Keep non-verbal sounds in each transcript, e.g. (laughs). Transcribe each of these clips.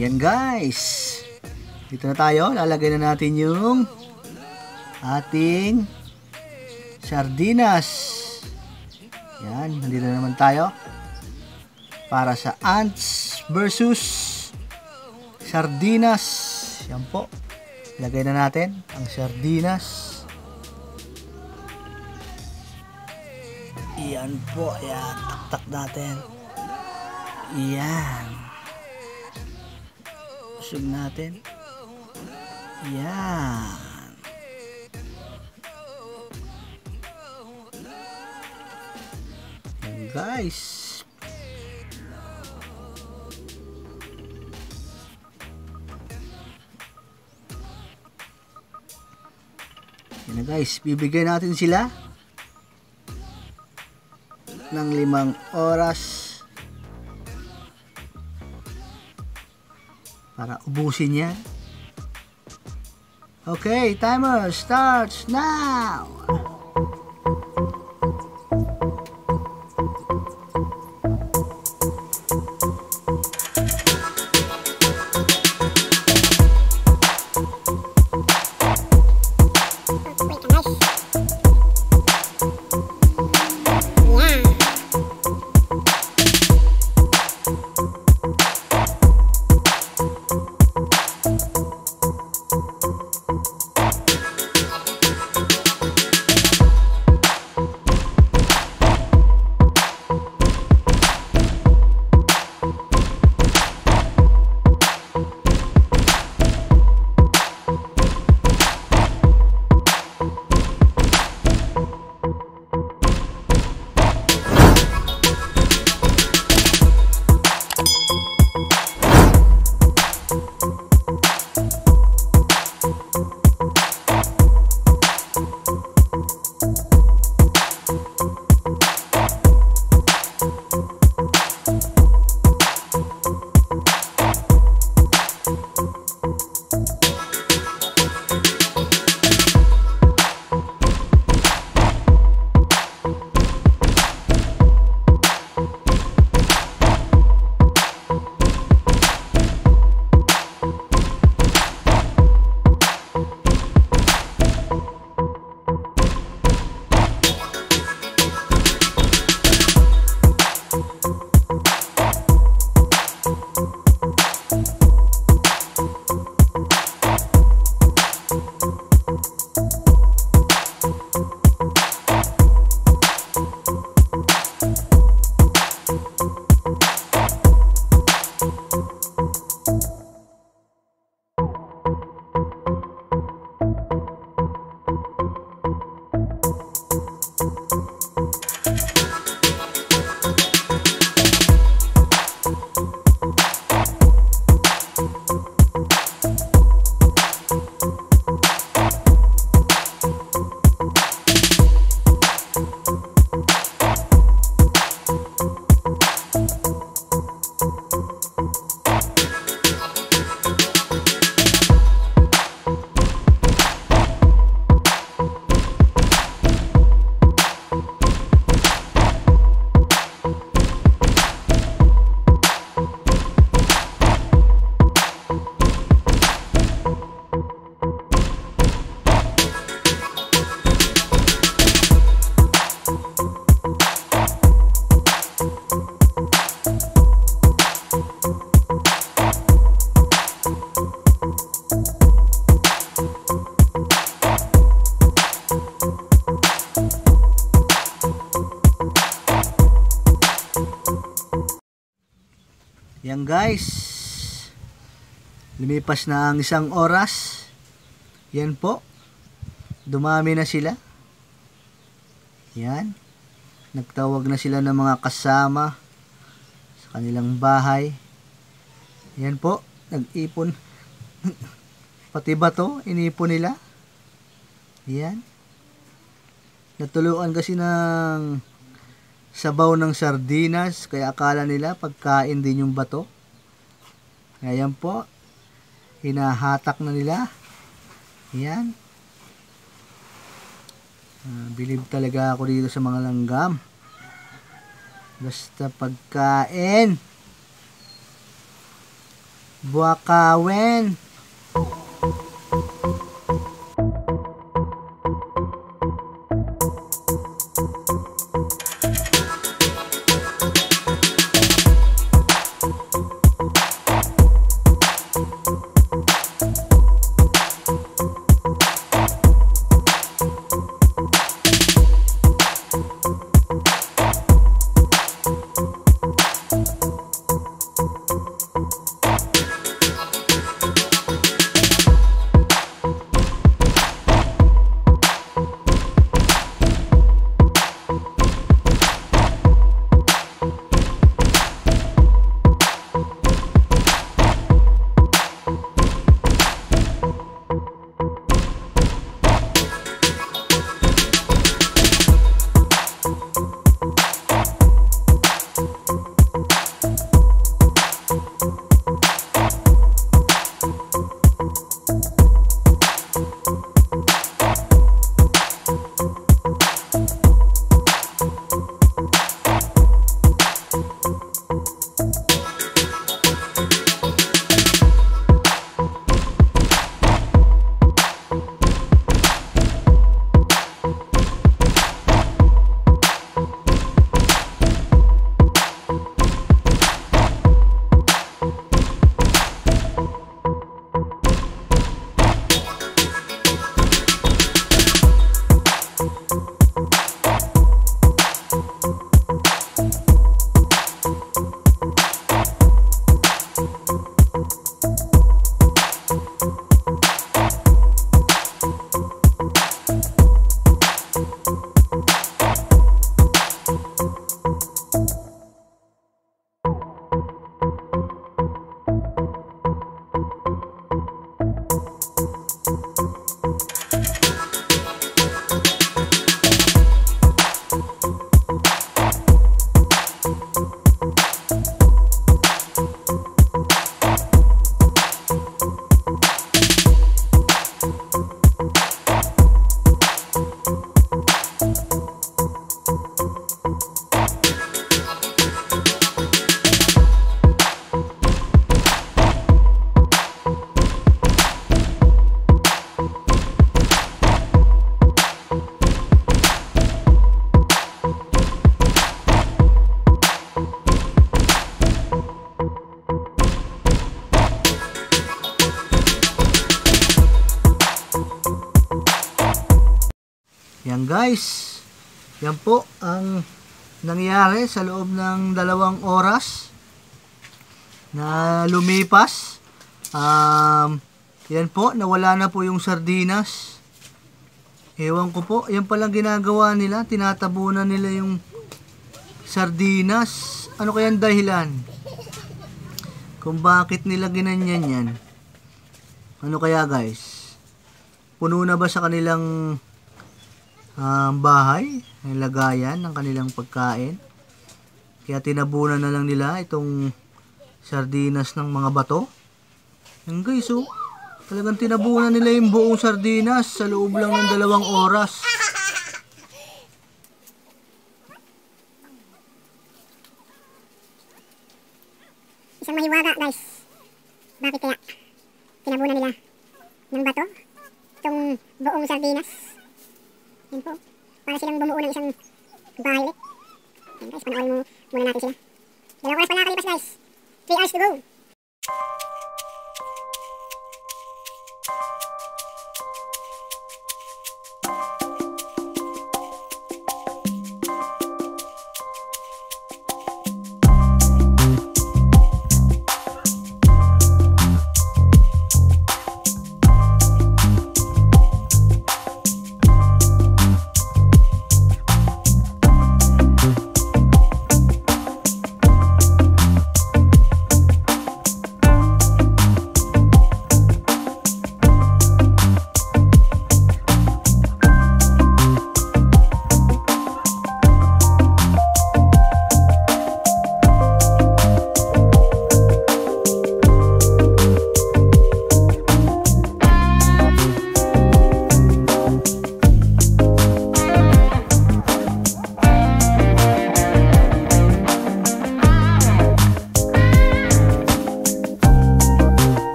Yan guys. Dito na tayo. Lalagay na natin yung ating sardinas. Yan. Nandito na naman tayo. Para sa ants versus sardinas. Yan po. Lagay na natin ang sardinas. Yan po. Yan. Taktak natin. Yan. Usog natin. Yan. Yan guys. Yan na guys. Bibigyan natin sila ng limang oras para ubusin niya. Okay, timer starts now! Yan guys. Lumipas na ang isang oras. Yan po. Dumami na sila. Yan. Nagtawag na sila ng mga kasama sa kanilang bahay. Yan po. Nag-ipon. (laughs) Pati ba to? Inipon nila. Yan. Natuluan kasi ng sabaw ng sardinas kaya akala nila pagkain din yung bato. Ngayon po, hinahatak na nila. Yan. Uh, believe talaga ako dito sa mga langgam. Basta pagkain. Buakawen. Yan Yan po ang nangyari sa loob ng dalawang oras na lumipas. Um, yan po, nawala na po yung sardinas. Ewan ko po, yan palang ginagawa nila. Tinatabunan nila yung sardinas. Ano kaya ang dahilan? Kung bakit nila ginanyan yan? Ano kaya guys? Puno na ba sa kanilang um, bahay, ang lagayan ng kanilang pagkain. Kaya tinabunan na lang nila itong sardinas ng mga bato. Yan guys, oh. Talagang tinabunan nila yung buong sardinas sa loob lang ng dalawang oras. Isang mahiwaga guys. Bakit kaya tinabunan nila ng bato itong buong sardinas? Yan po. Para silang bumuo ng isang bahay ulit. Yan guys, panoorin mo muna natin sila. Dalawang oras pa nakakalipas guys. 3 hours to go.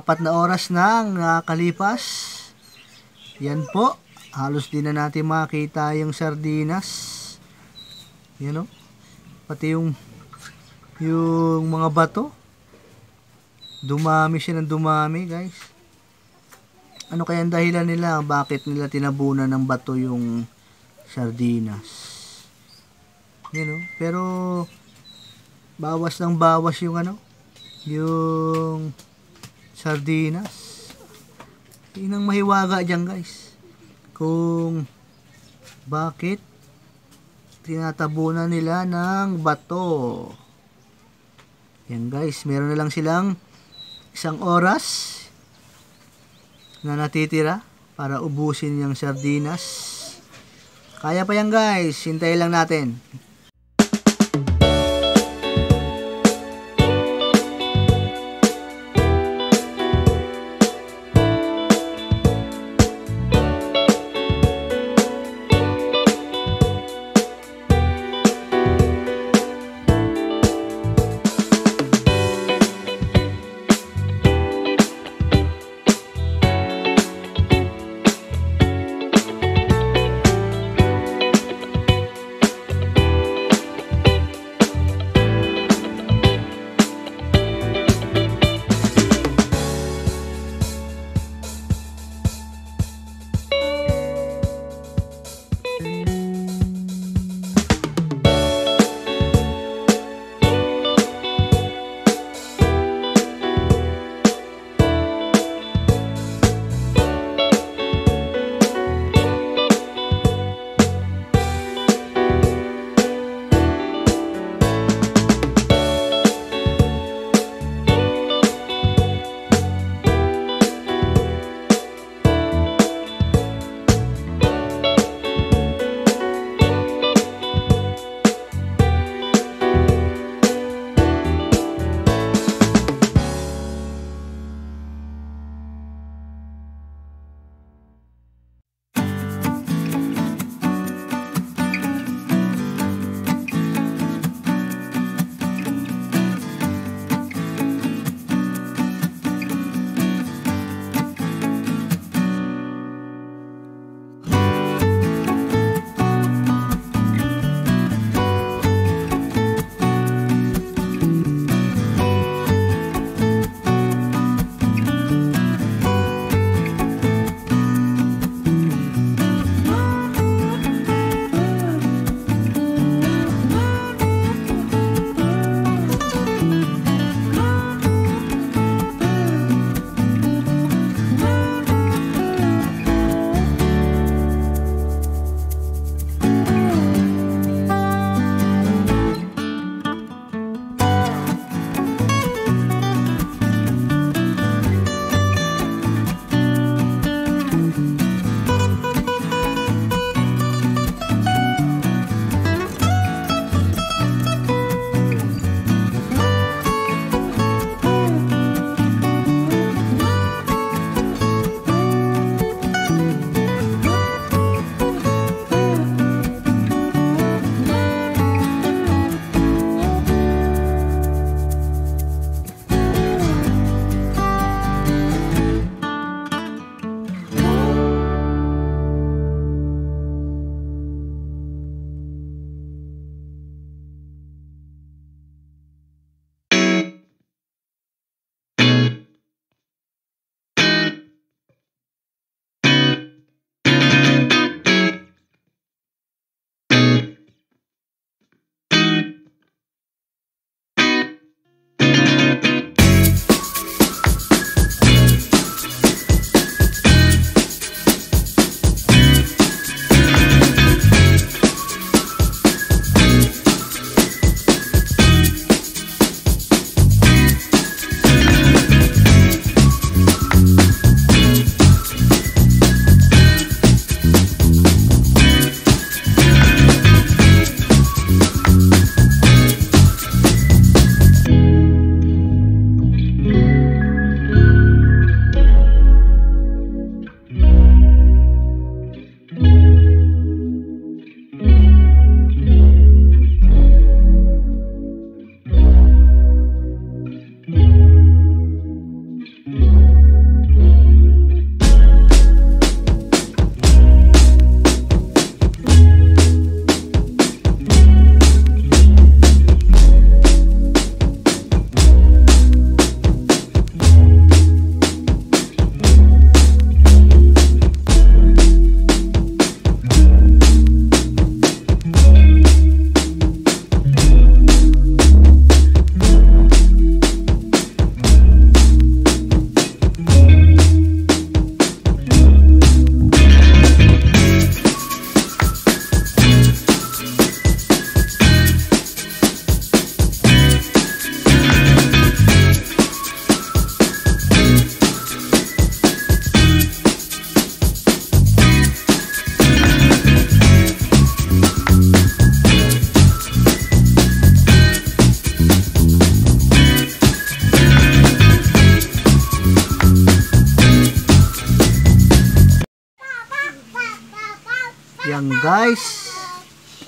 Apat na oras nang nakakalipas. Yan po. Halos din na natin makita yung sardinas. Yan o. Pati yung yung mga bato. Dumami siya ng dumami guys. Ano kaya ang dahilan nila? Bakit nila tinabunan ng bato yung sardinas? Yan o. Pero bawas ng bawas yung ano yung sardinas. Yun ang mahiwaga dyan guys. Kung bakit tinatabunan nila ng bato. Yan guys, meron na lang silang isang oras na natitira para ubusin yung sardinas. Kaya pa yan guys, hintayin lang natin.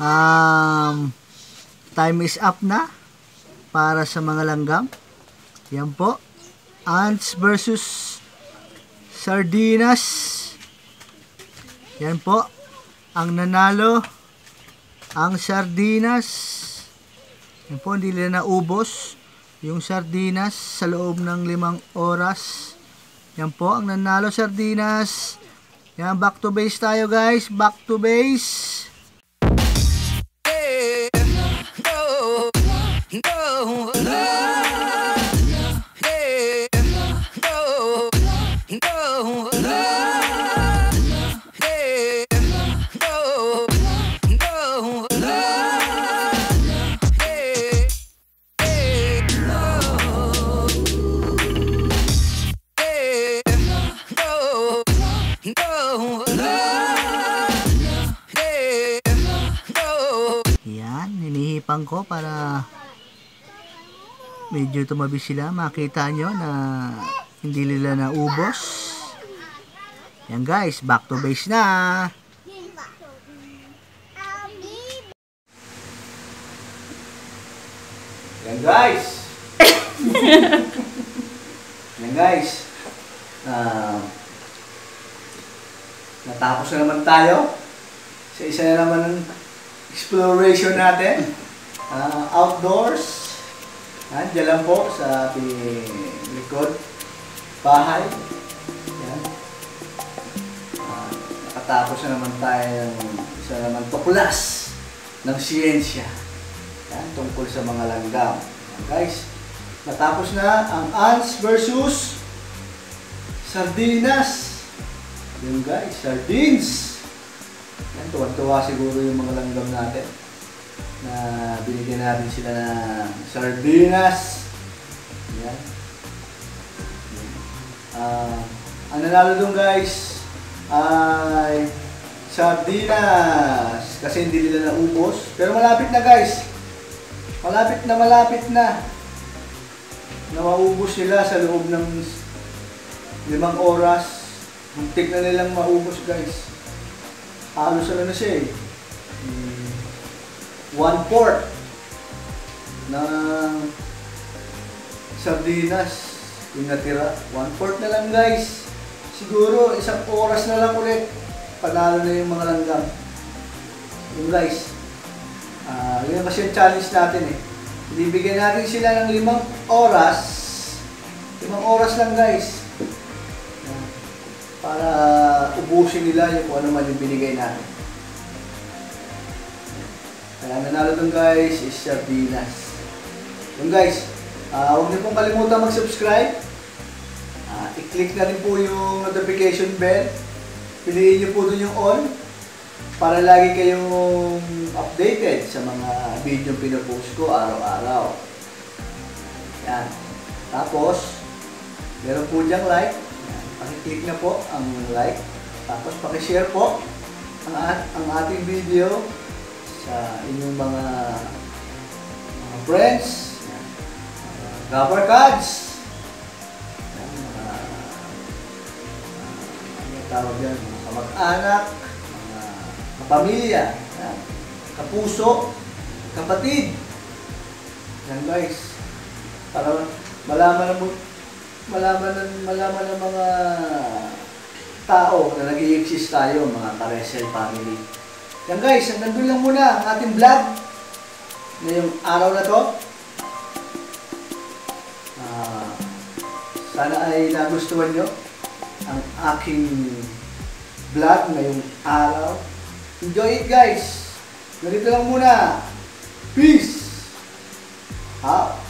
Um, time is up na para sa mga langgam. Yan po. Ants versus Sardinas. Yan po. Ang nanalo ang sardinas. Yan po, hindi nila naubos yung sardinas sa loob ng limang oras. Yan po, ang nanalo sardinas. Yan, back to base tayo guys. Back to base. Hinihipang ko para medyo tumabi sila. Makita nyo na hindi nila naubos. Yan guys, back to base na. Yan guys. (laughs) Yan guys. Ah, natapos na naman tayo sa isa na naman exploration natin. Ah, outdoors. Yan, dyan lang po sa ating likod. Bahay. Yan. Ah, nakatapos na naman tayo ng isa na naman tuklas ng siyensya. Yan, tungkol sa mga langgam. Guys, natapos na ang ants versus sardinas. Yun guys, sardines. Yan, tuwan-tuwa siguro yung mga langgam natin na binigyan natin sila ng sardinas. Yan. Ah, ang nanalo dun guys ay sardinas kasi hindi nila naubos. Pero malapit na guys. Malapit na malapit na na sila sa loob ng limang oras. Muntik na nilang maubos guys. Halos ano na siya eh. Hmm, one fourth ng sardinas yung natira. One fourth na lang guys. Siguro isang oras na lang ulit. Panalo na yung mga langgam. Yung guys. Ah, yun kasi yung challenge natin eh. Ibibigyan natin sila ng limang oras. Limang oras lang guys. Yan. Para ubusin nila yung kung ano man yung binigay natin. Kaya nanalo dun guys is Sardinas. Yung guys, ah huwag niyo pong kalimutan mag-subscribe. Ah, i-click na rin po yung notification bell. Piliin niyo po dun yung all para lagi kayong updated sa mga video pinopost ko araw-araw. Yan. Tapos, meron po diyang like. Yan. Pakiclick na po ang like. Tapos, pakishare po ang, ang ating video sa inyong mga, mga friends, mga gabber cards, mga, ah, ano tawag yan, mga kamag-anak, mga kapamilya, yan, kapuso, kapatid. Yan guys. Para malaman mo malaman ng malaman ng mga tao na nag-i-exist tayo, mga Karesel family. Yan guys, nandun lang muna ang ating vlog ngayong araw na to. Ah, sana ay nagustuhan nyo ang aking vlog ngayong araw. Enjoy it guys! Ganito lang muna. Peace! Out!